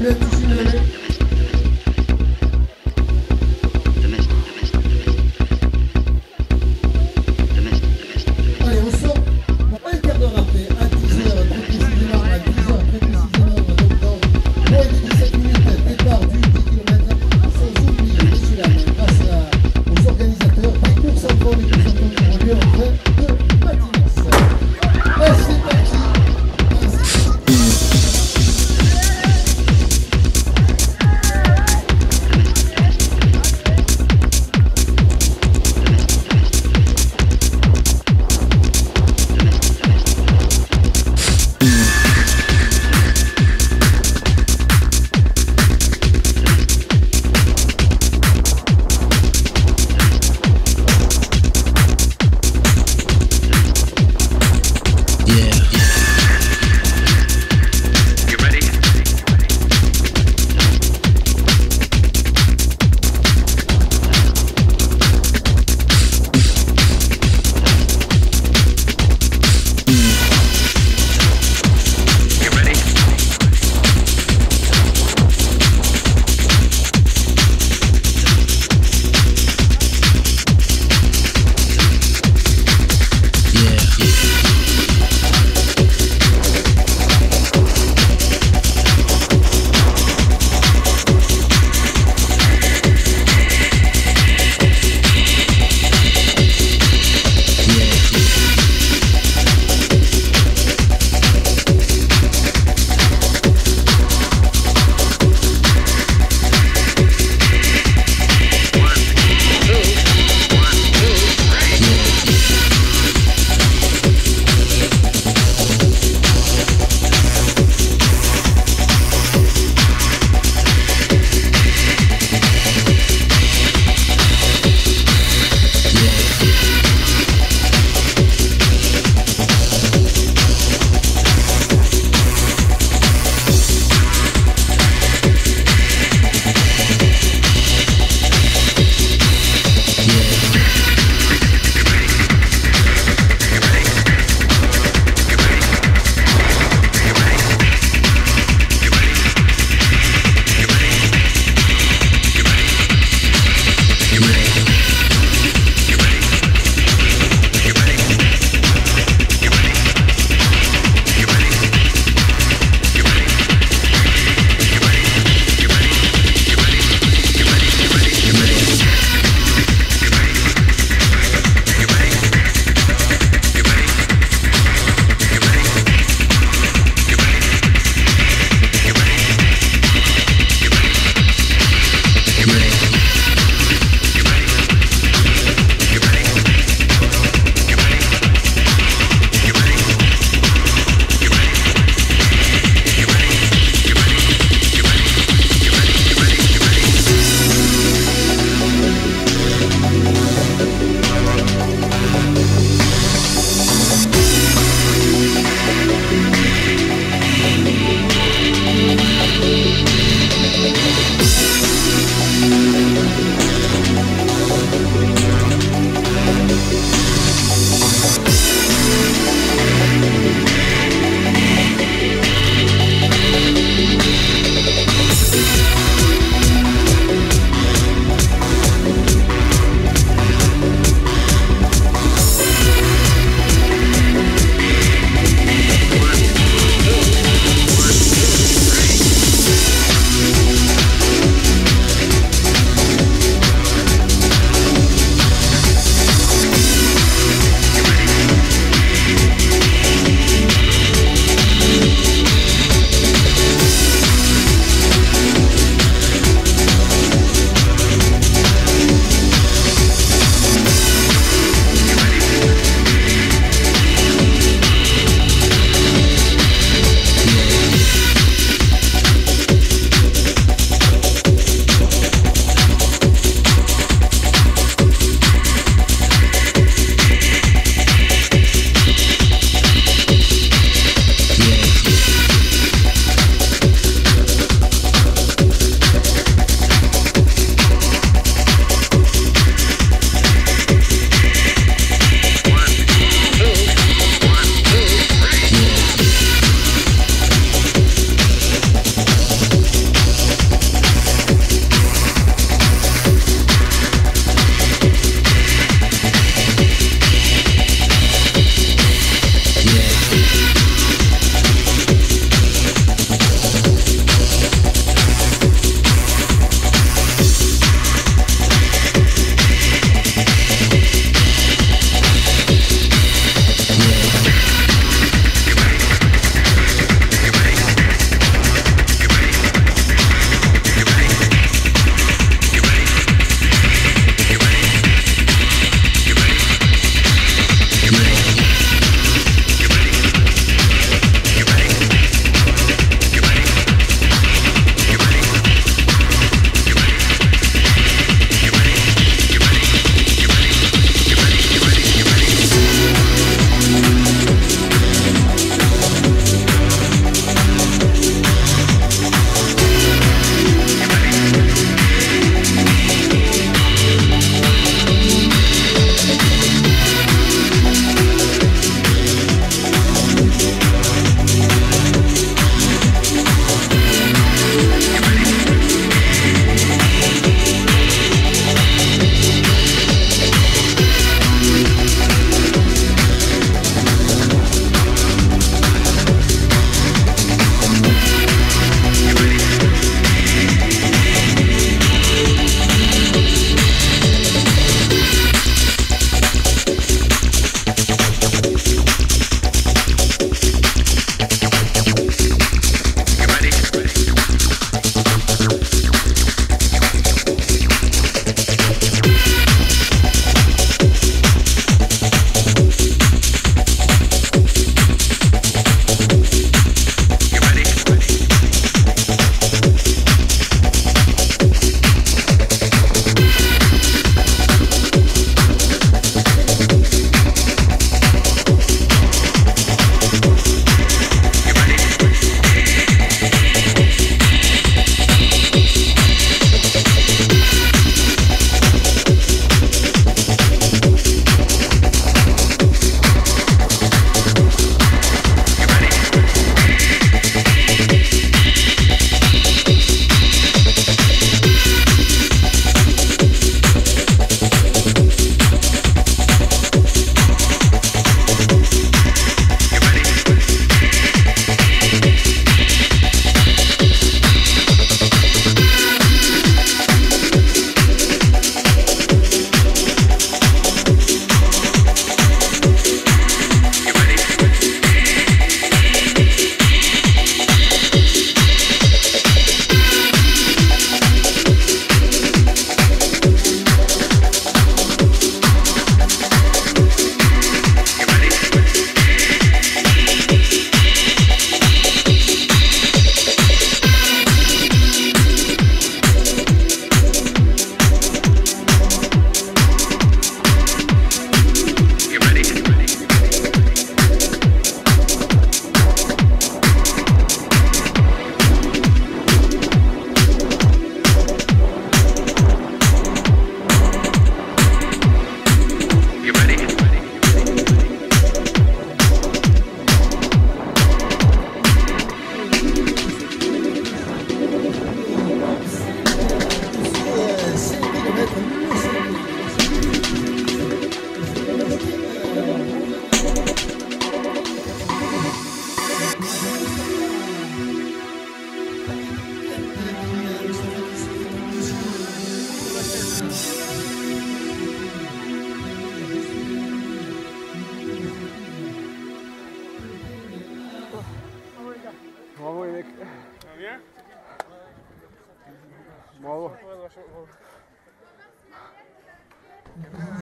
Merci,